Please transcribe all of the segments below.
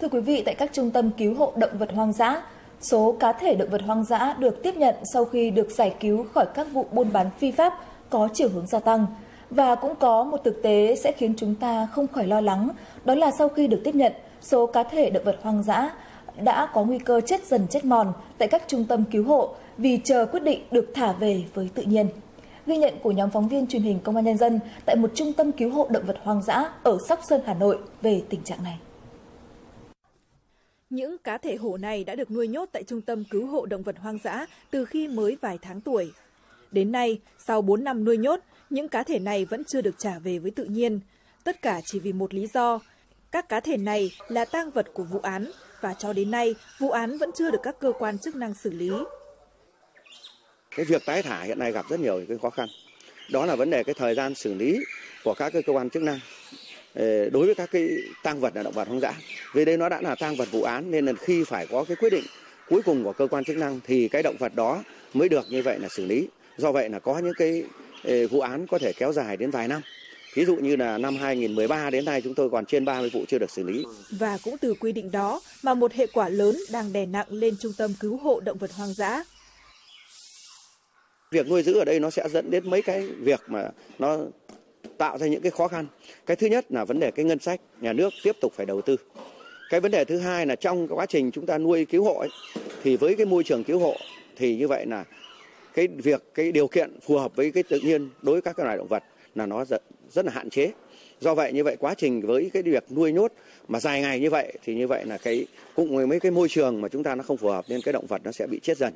Thưa quý vị, tại các trung tâm cứu hộ động vật hoang dã, số cá thể động vật hoang dã được tiếp nhận sau khi được giải cứu khỏi các vụ buôn bán phi pháp có chiều hướng gia tăng. Và cũng có một thực tế sẽ khiến chúng ta không khỏi lo lắng, đó là sau khi được tiếp nhận, số cá thể động vật hoang dã đã có nguy cơ chết dần chết mòn tại các trung tâm cứu hộ vì chờ quyết định được thả về với tự nhiên. Ghi nhận của nhóm phóng viên truyền hình Công an Nhân dân tại một trung tâm cứu hộ động vật hoang dã ở Sóc Sơn, Hà Nội về tình trạng này. Những cá thể hổ này đã được nuôi nhốt tại trung tâm cứu hộ động vật hoang dã từ khi mới vài tháng tuổi. Đến nay, sau 4 năm nuôi nhốt, những cá thể này vẫn chưa được trả về với tự nhiên. Tất cả chỉ vì một lý do, các cá thể này là tang vật của vụ án và cho đến nay vụ án vẫn chưa được các cơ quan chức năng xử lý. Cái việc tái thả hiện nay gặp rất nhiều cái khó khăn. Đó là vấn đề cái thời gian xử lý của các cái cơ quan chức năng ờ, đối với các cái tang vật là động vật hoang dã. Vì đây nó đã là tang vật vụ án nên là khi phải có cái quyết định cuối cùng của cơ quan chức năng thì cái động vật đó mới được như vậy là xử lý. Do vậy là có những cái ờ, vụ án có thể kéo dài đến vài năm. Ví dụ như là năm 2013 đến nay chúng tôi còn trên 30 vụ chưa được xử lý. Và cũng từ quy định đó mà một hệ quả lớn đang đè nặng lên trung tâm cứu hộ động vật hoang dã. Việc nuôi giữ ở đây nó sẽ dẫn đến mấy cái việc mà nó tạo ra những cái khó khăn. Cái thứ nhất là vấn đề cái ngân sách, nhà nước tiếp tục phải đầu tư. Cái vấn đề thứ hai là trong quá trình chúng ta nuôi cứu hộ ấy, thì với cái môi trường cứu hộ thì như vậy là cái việc cái điều kiện phù hợp với cái tự nhiên đối với các cái loài động vật là nó rất, rất là hạn chế. Do vậy như vậy quá trình với cái việc nuôi nhốt mà dài ngày như vậy thì như vậy là cái cũng với mấy cái môi trường mà chúng ta nó không phù hợp nên cái động vật nó sẽ bị chết dần.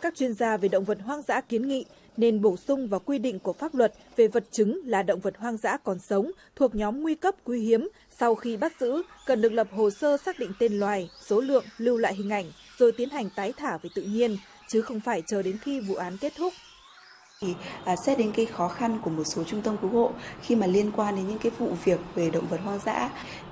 Các chuyên gia về động vật hoang dã kiến nghị nên bổ sung vào quy định của pháp luật về vật chứng là động vật hoang dã còn sống thuộc nhóm nguy cấp quý hiếm. Sau khi bắt giữ cần được lập hồ sơ xác định tên loài, số lượng, lưu lại hình ảnh rồi tiến hành tái thả về tự nhiên chứ không phải chờ đến khi vụ án kết thúc thì à, xét đến cái khó khăn của một số trung tâm cứu hộ khi mà liên quan đến những cái vụ việc về động vật hoang dã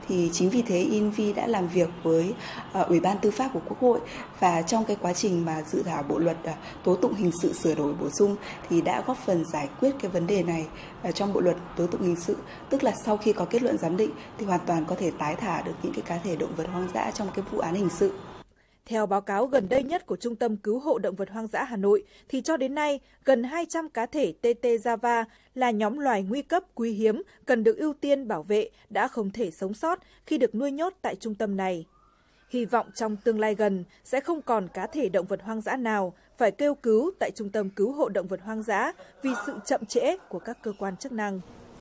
thì chính vì thế INVI đã làm việc với à, Ủy ban Tư pháp của Quốc hội và trong cái quá trình mà dự thảo bộ luật à, tố tụng hình sự sửa đổi bổ sung thì đã góp phần giải quyết cái vấn đề này à, trong bộ luật tố tụng hình sự tức là sau khi có kết luận giám định thì hoàn toàn có thể tái thả được những cái cá thể động vật hoang dã trong cái vụ án hình sự. Theo báo cáo gần đây nhất của Trung tâm Cứu hộ Động vật hoang dã Hà Nội, thì cho đến nay, gần 200 cá thể TT Java là nhóm loài nguy cấp quý hiếm cần được ưu tiên bảo vệ đã không thể sống sót khi được nuôi nhốt tại trung tâm này. Hy vọng trong tương lai gần sẽ không còn cá thể động vật hoang dã nào phải kêu cứu tại Trung tâm Cứu hộ Động vật hoang dã vì sự chậm trễ của các cơ quan chức năng.